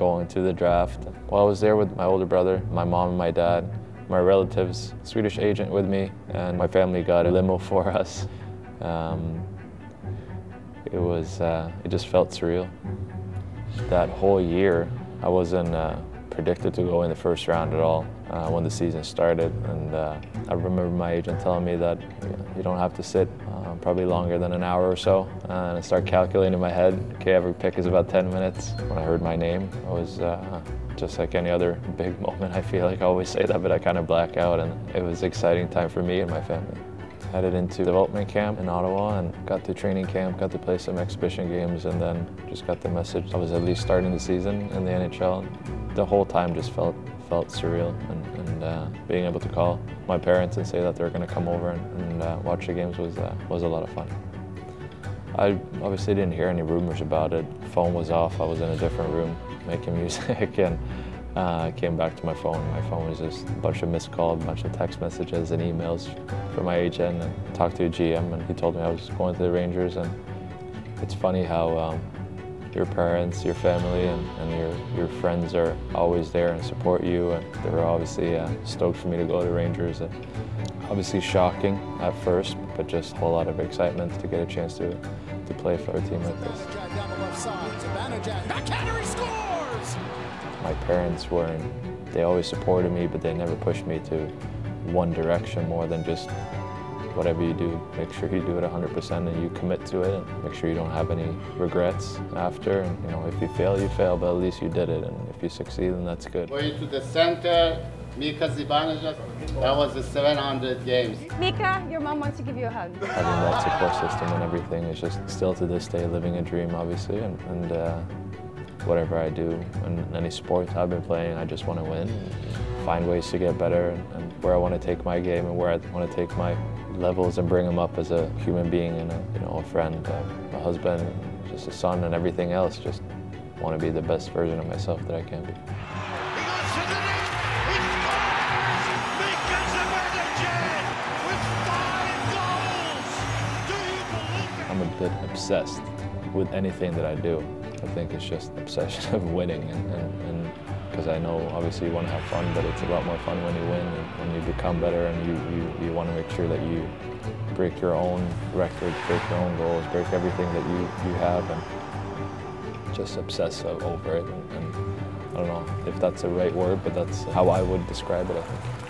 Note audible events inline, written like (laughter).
going to the draft. Well, I was there with my older brother, my mom and my dad, my relatives, Swedish agent with me, and my family got a limo (laughs) for us. Um, it was, uh, it just felt surreal. That whole year, I wasn't uh, predicted to go in the first round at all uh, when the season started. And uh, I remember my agent telling me that you don't have to sit probably longer than an hour or so. And I started calculating in my head, okay, every pick is about 10 minutes. When I heard my name, I was uh, just like any other (laughs) big moment. I feel like I always say that, but I kind of black out. And it was an exciting time for me and my family headed into development camp in Ottawa and got to training camp, got to play some exhibition games, and then just got the message I was at least starting the season in the NHL. The whole time just felt felt surreal, and, and uh, being able to call my parents and say that they were going to come over and, and uh, watch the games was uh, was a lot of fun. I obviously didn't hear any rumors about it. Phone was off. I was in a different room making (laughs) music, and uh, I came back to my phone. My phone was just a bunch of missed calls, a bunch of text messages and emails from my agent and talked to a GM and he told me I was going to the Rangers and it's funny how um, your parents, your family and, and, your, your friends are always there and support you. And they were obviously uh, stoked for me to go to Rangers. And obviously shocking at first, but just a whole lot of excitement to get a chance to, to play for a team like this. My parents weren't, they always supported me, but they never pushed me to one direction more than just whatever you do, make sure you do it 100% and you commit to it and make sure you don't have any regrets after. And, you know, if you fail, you fail, but at least you did it. And if you succeed, then that's good. Going to the center, Mika Zibanejad, that was the 700 games. Mika, your mom wants to give you a hug. Having that support system and everything is just still to this day living a dream, obviously. And, and uh, whatever I do and any sports I've been playing, I just want to win, find ways to get better and, and where I want to take my game and where I want to take my levels and bring them up as a human being and a, you know, a friend, a, a husband, just a son and everything else. Just want to be the best version of myself that I can be. I'm a bit obsessed with anything that I do. I think it's just obsession (laughs) of winning and because I know obviously you want to have fun, but it's a lot more fun when you win and when you become better and you, you, you want to make sure that you break your own records, break your own goals, break everything that you, you have and just obsess over it. And, and I don't know if that's the right word, but that's how I would describe it, I think.